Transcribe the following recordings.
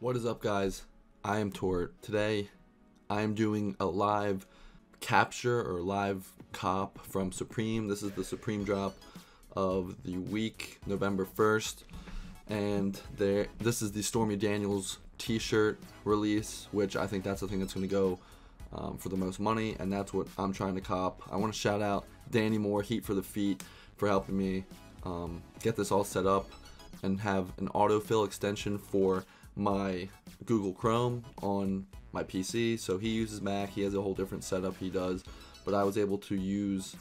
What is up, guys? I am Tort. Today, I am doing a live capture or live cop from Supreme. This is the Supreme drop of the week, November 1st. And there, this is the Stormy Daniels t-shirt release, which I think that's the thing that's going to go um, for the most money, and that's what I'm trying to cop. I want to shout out Danny Moore, Heat for the Feet, for helping me um, get this all set up and have an autofill extension for my Google Chrome on my PC. So he uses Mac, he has a whole different setup he does, but I was able to use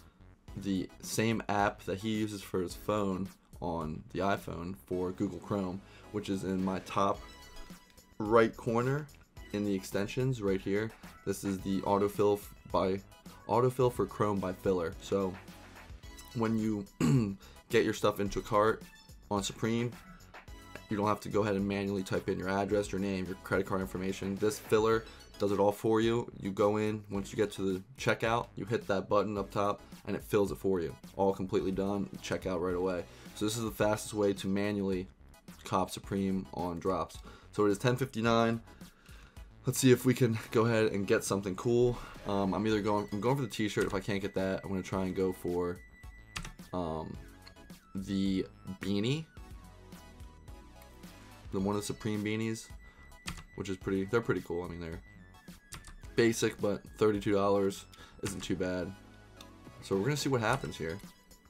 the same app that he uses for his phone on the iPhone for Google Chrome, which is in my top right corner in the extensions right here. This is the autofill by autofill for Chrome by Filler. So when you get your stuff into a cart on Supreme, you don't have to go ahead and manually type in your address, your name, your credit card information. This filler does it all for you. You go in, once you get to the checkout, you hit that button up top and it fills it for you. All completely done, checkout right away. So this is the fastest way to manually cop Supreme on drops. So it is 1059. Let's see if we can go ahead and get something cool. Um, I'm either going, I'm going for the t-shirt. If I can't get that, I'm gonna try and go for um, the beanie the one of the Supreme beanies, which is pretty. They're pretty cool. I mean, they're basic, but thirty-two dollars isn't too bad. So we're gonna see what happens here.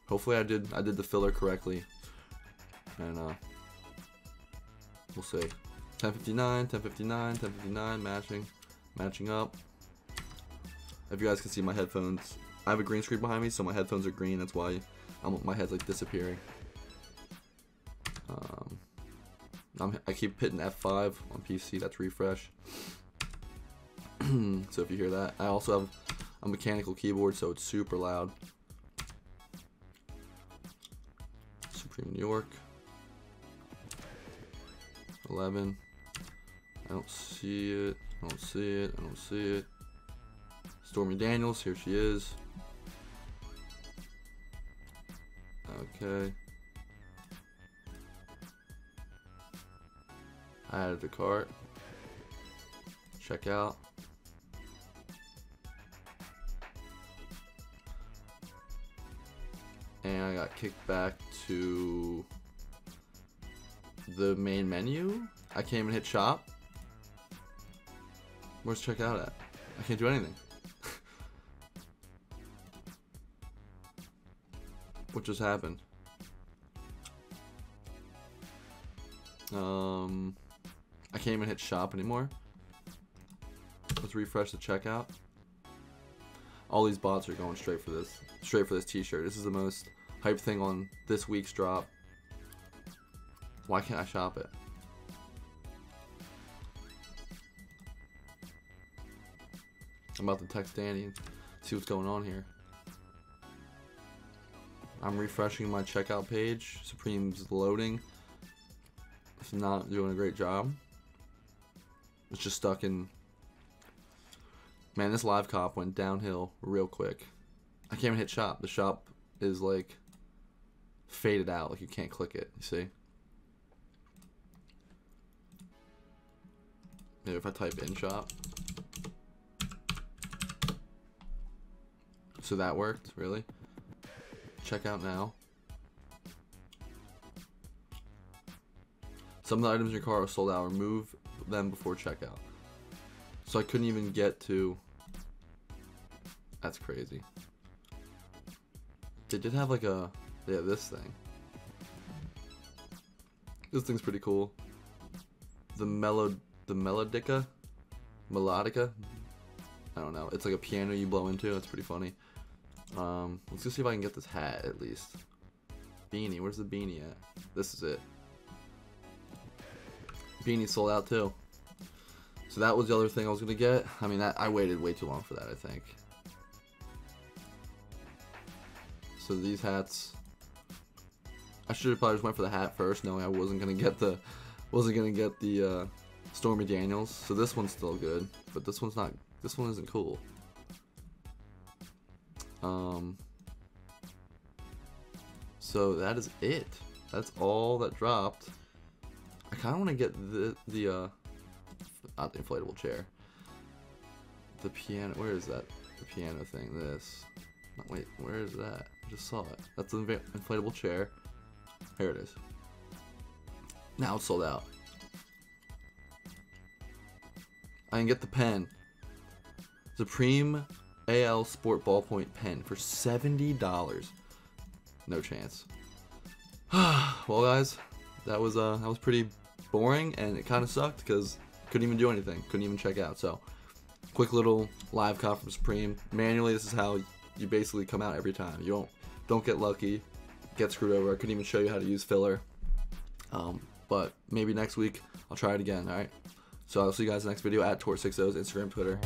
Hopefully, I did I did the filler correctly, and uh, we'll see. 1059, 1059, 1059, matching, matching up. If you guys can see my headphones, I have a green screen behind me, so my headphones are green. That's why I'm, my head's like disappearing. Um, I'm, I keep hitting F5 on PC, that's refresh. so if you hear that, I also have a mechanical keyboard, so it's super loud. Supreme New York. 11. I don't see it. I don't see it. I don't see it. Stormy Daniels, here she is. Okay. I added the cart. Check out. And I got kicked back to the main menu. I can't even hit shop. Where's checkout at? I can't do anything. what just happened? Um... I can't even hit shop anymore. Let's refresh the checkout. All these bots are going straight for this. Straight for this t-shirt. This is the most hype thing on this week's drop. Why can't I shop it? I'm about to text Danny and see what's going on here. I'm refreshing my checkout page. Supreme's loading. It's not doing a great job. It's just stuck in. Man, this live cop went downhill real quick. I can't even hit shop. The shop is like faded out. Like you can't click it. You see? Maybe if I type in shop. So that worked, really? Check out now. Some of the items in your car are sold out. Remove them before checkout. So I couldn't even get to... That's crazy. They did have like a... Yeah, this thing. This thing's pretty cool. The mellow... The Melodica? Melodica? I don't know. It's like a piano you blow into. It's pretty funny. Um, let's go see if I can get this hat at least. Beanie. Where's the beanie at? This is it. Beanie sold out too. So that was the other thing I was gonna get. I mean, that, I waited way too long for that. I think. So these hats. I should have probably just went for the hat first, knowing I wasn't gonna get the, wasn't gonna get the uh, Stormy Daniels. So this one's still good, but this one's not. This one isn't cool. Um. So that is it. That's all that dropped. I kind of want to get the the uh, not the inflatable chair. The piano. Where is that? The piano thing. This. No, wait, where is that? I just saw it. That's the inflatable chair. Here it is. Now it's sold out. I can get the pen. Supreme AL Sport Ballpoint pen for $70. No chance. well, guys, that was uh that was pretty boring and it kind of sucked because couldn't even do anything, couldn't even check out. So, quick little live cop from Supreme. Manually, this is how you basically come out every time. You don't don't get lucky, get screwed over. I couldn't even show you how to use filler. Um, but maybe next week I'll try it again. All right. So I'll see you guys next video at Tort60's Instagram, Twitter.